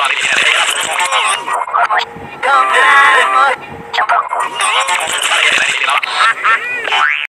Come on.